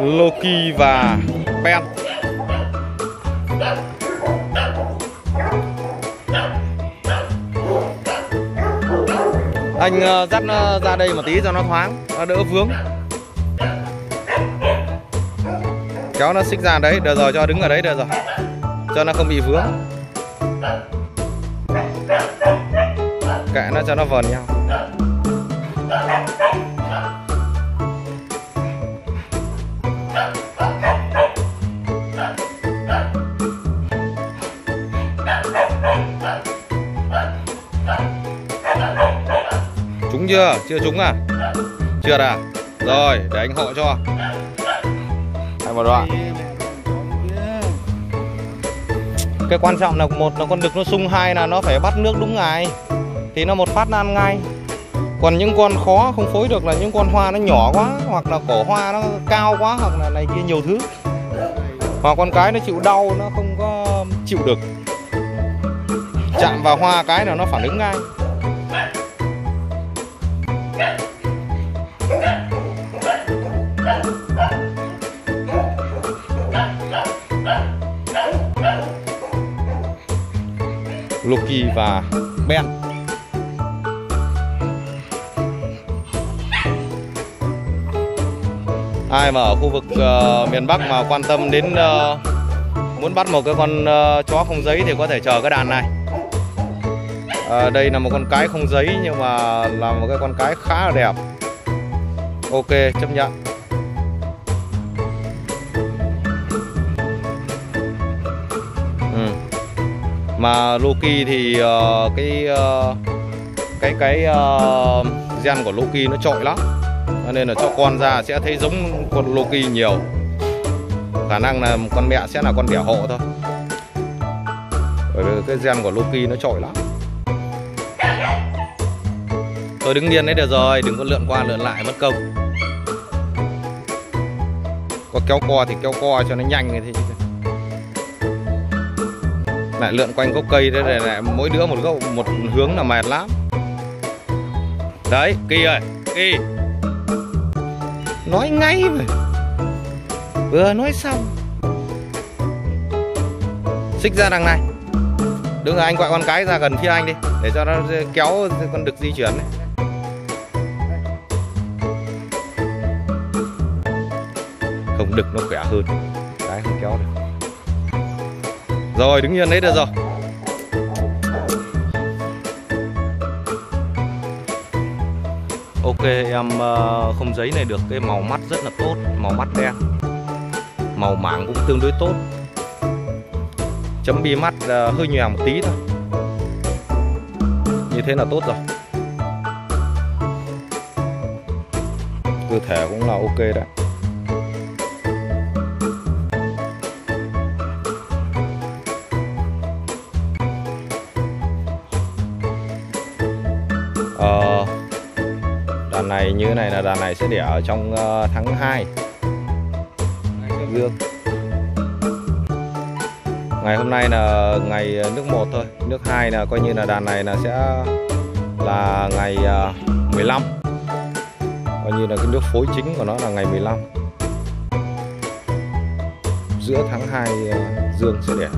Loki và Ben. Anh ờ, dắt nó ra đây một tí cho nó thoáng, Nó đỡ vướng. Kéo nó xích ra đấy, Được rồi, cho đứng ở đấy được rồi. Cho nó không bị vướng. Kệ nó cho nó vờn nhau. Trúng chưa? Chưa trúng à? Chưa à? Rồi, để anh hộ cho Anh một đoạn Cái quan trọng là một là con đực nó sung hai là nó phải bắt nước đúng ngày Thì nó một phát nó ăn ngay Còn những con khó không phối được là những con hoa nó nhỏ quá Hoặc là cổ hoa nó cao quá Hoặc là này kia nhiều thứ Hoặc con cái nó chịu đau nó không có chịu được Chạm vào hoa cái là nó phản ứng ngay. Loki và Ben. Ai mà ở khu vực uh, miền Bắc mà quan tâm đến uh, muốn bắt một cái con uh, chó không giấy thì có thể chờ cái đàn này à, Đây là một con cái không giấy nhưng mà là một cái con cái khá là đẹp. Ok chấp nhận. Ừ. Mà Loki thì uh, cái uh, cái cái uh, gen của Loki nó trội lắm. Nên là cho con ra sẽ thấy giống con Loki nhiều. Khả năng là con mẹ sẽ là con đẻ hộ thôi. Bởi vì cái gen của Loki nó trội lắm. Tôi đứng yên đấy được rồi, đừng có lượn qua lượn lại mất công. Có kéo co thì kéo co cho nó nhanh thì Lại lượn quanh gốc cây đấy này, lại mỗi đứa một gốc một hướng là mệt lắm. Đấy, Kỳ ơi, Kỳ. Nói ngay mà. Vừa nói xong. Xích ra đằng này. Đứng rồi anh gọi con cái ra gần phía anh đi, Để cho nó kéo con đực di chuyển đấy. Không, đực nó khỏe hơn. Cái không kéo được. Rồi, đứng yên đấy được rồi. Ok, em ờ, không giấy này được. Cái màu mắt rất là tốt, Màu mắt đen. Màu mảng cũng tương đối tốt. Chấm bi mắt ờ, hơi nhòe một tí thôi. Như thế là tốt rồi. Cơ thể cũng là ok đấy. Ờ, đàn này như thế này là đàn này sẽ để ở trong ờ, tháng 2 Dương Ngày hôm nay là ngày ờ, nước 1 thôi. Nước 2 là coi như là đàn này là sẽ là ngày ờ, 15 Coi như là cái nước phối chính của nó là ngày 15 Giữa tháng 2 ờ, Dương sẽ đẻ.